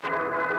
Thank you.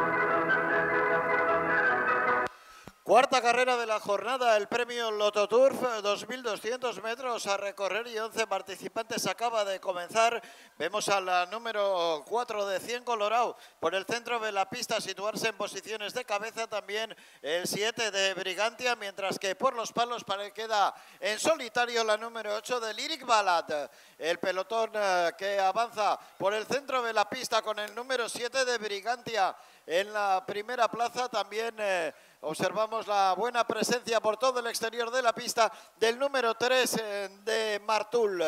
Cuarta carrera de la jornada, el premio Lototurf, 2.200 metros a recorrer y 11 participantes acaba de comenzar. Vemos a la número 4 de 100 Colorado por el centro de la pista situarse en posiciones de cabeza también el 7 de Brigantia, mientras que por los palos para queda en solitario la número 8 de Lyric Ballad. El pelotón eh, que avanza por el centro de la pista con el número 7 de Brigantia en la primera plaza también... Eh, Observamos la buena presencia por todo el exterior de la pista del número 3 eh, de Martul.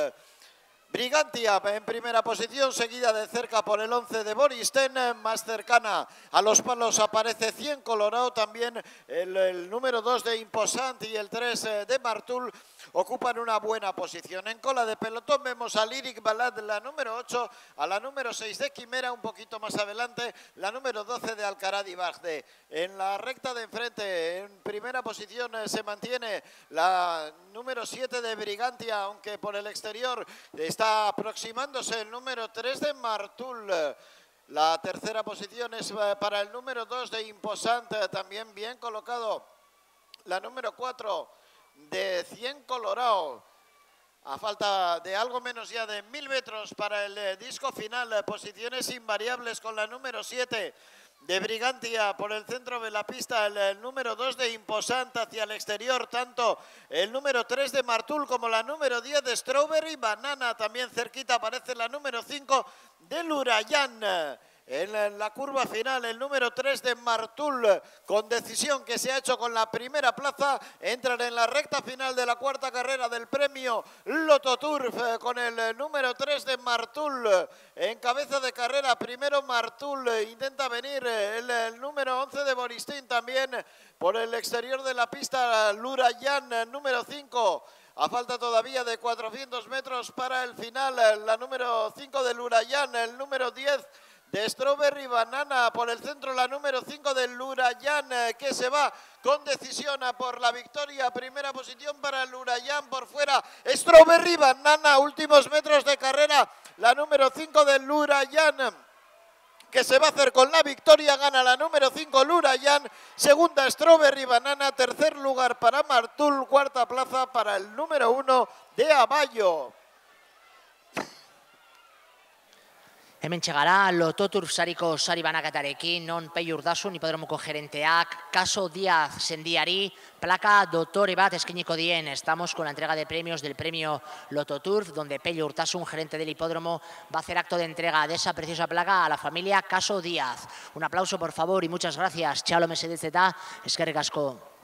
Brigantia en primera posición, seguida de cerca por el 11 de Boristen, más cercana a los palos aparece 100 Colorado, también el, número 2 de Imposant y el 3 eh, de Martul ocupan una buena posición. En cola de pelotón vemos a Lyric Balad, la número 8, a la número 6 de Quimera, un poquito más adelante, la número 12 de Alcaraz y Bagde. En la recta de enfrente, en primera posición eh, se mantiene la número 7 de Brigantia, aunque por el exterior está aproximándose el número 3 de Martul. La tercera posición es eh, para el número 2 de Imposante, también bien colocado. La número 4 de 100 Colorado. A falta de algo menos ya de mil metros para el eh, disco final, eh, posiciones invariables con la número 7 de Brigantia por el centro de la pista, el, número 2 de Imposante hacia el exterior, tanto el número 3 de Martul como la número 10 de Strawberry Banana, también cerquita aparece la número 5 de Lurayan. En la curva final, el número 3 de Martul, con decisión que se ha hecho con la primera plaza, entran en la recta final de la cuarta carrera del premio Loto Turf, eh, con el número 3 de Martul en cabeza de carrera. Primero Martul intenta venir el, número 11 de Boristín también por el exterior de la pista. Lurayan, número 5. A falta todavía de 400 metros para el final, la número 5 de Lurayan, el número 10 de Strawberry Banana por el centro, la número 5 del Lurayan, eh, que se va con decisión a por la victoria. Primera posición para el Lurayan por fuera. Strawberry Banana, últimos metros de carrera, la número 5 del Lurayan que se va a hacer con la victoria, gana la número 5 Lurayan, segunda Strawberry Banana, tercer lugar para Martul, cuarta plaza para el número 1 de Abayo. Hemen txegara, lototur sariko sari banakatarekin, non pei urdasun, hipodromoko gerenteak, Caso Díaz sendiari, placa dotore bat eskeniko dien. Estamos con la entrega de premios del premio Lototurf, donde Pello gerente del hipódromo, va a hacer acto de entrega de esa preciosa placa a la familia Caso Díaz. Un aplauso, por favor, y muchas gracias. Chalo mesedez eta, eskerrik asko.